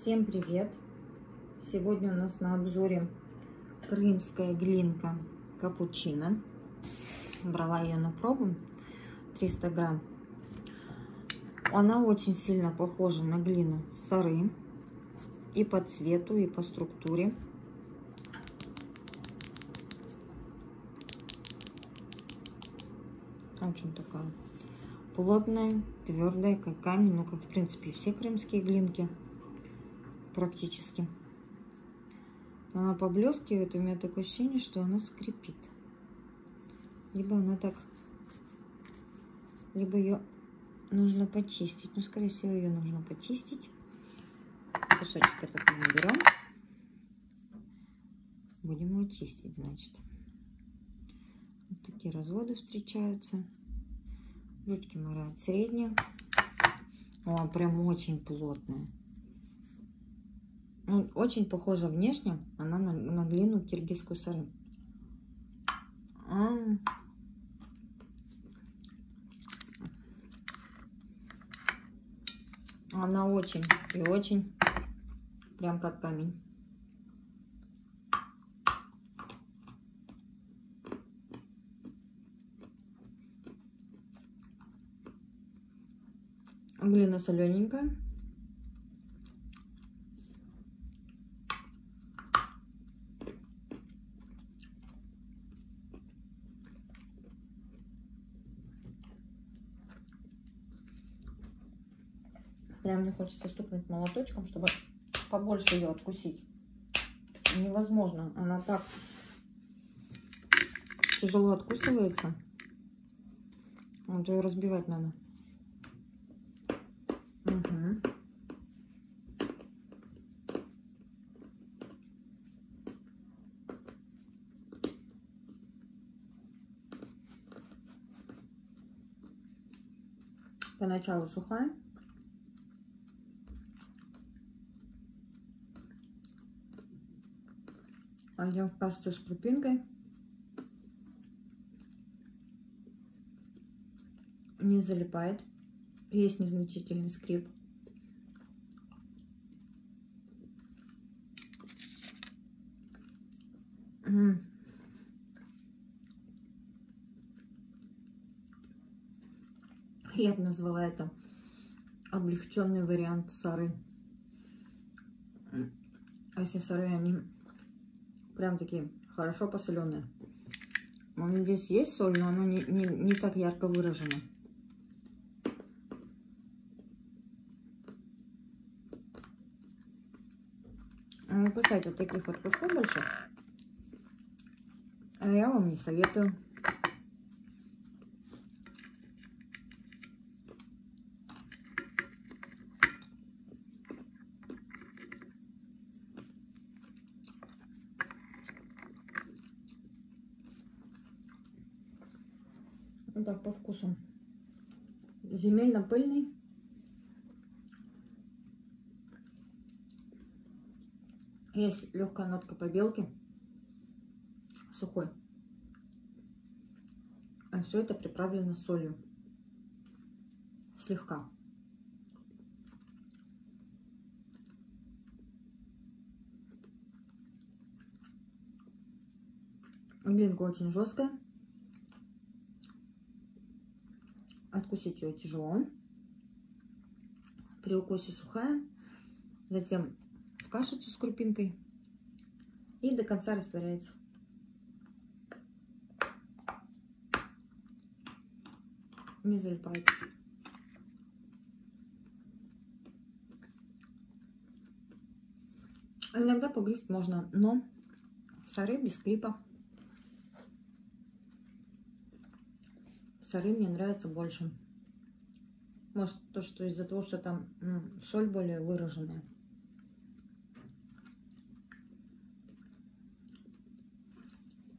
Всем привет! Сегодня у нас на обзоре крымская глинка капучино. Брала ее на пробу 300 грамм. Она очень сильно похожа на глину сары и по цвету, и по структуре. Очень такая плотная, твердая, как камень, ну как в принципе все крымские глинки практически. Она поблескивает, у меня такое ощущение, что она скрипит. Либо она так, либо ее нужно почистить. Ну, скорее всего, ее нужно почистить. Кусочек этот мы берем. Будем его чистить, значит. Вот такие разводы встречаются. Ручки морают средние. О, прям очень плотная. Ну, очень похожа внешне. Она на, на глину киргизскую -а. Она очень и очень прям как камень. Глина солененькая. Прям мне хочется стукнуть молоточком, чтобы побольше ее откусить. Невозможно. Она так тяжело откусывается. Вот ее разбивать надо. Угу. Поначалу сухая. А где кажется с крупинкой. Не залипает. Есть незначительный скрип. Я бы назвала это облегченный вариант сары. А если сары, они прям такие хорошо посоленые. Здесь есть соль, но она не, не, не так ярко выражена. Не кусайте таких вот кусков больших. А я вам не советую. Вот так по вкусу. Земельно-пыльный. Есть легкая нотка побелки, сухой. А все это приправлено солью. Слегка. Глинка очень жесткая. Откусить ее тяжело. При укусе сухая. Затем в кашицу с крупинкой и до конца растворяется. Не залипает. Иногда погрызть можно, но сыры без клипа. Сыры мне нравятся больше. Может, то, что из-за того, что там соль более выраженная.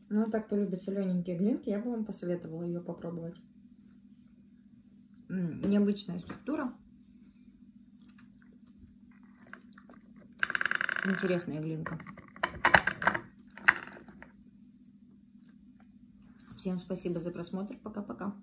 Ну, так, кто любит солененькие глинки, я бы вам посоветовала ее попробовать. Необычная структура. Интересная глинка. Всем спасибо за просмотр. Пока-пока.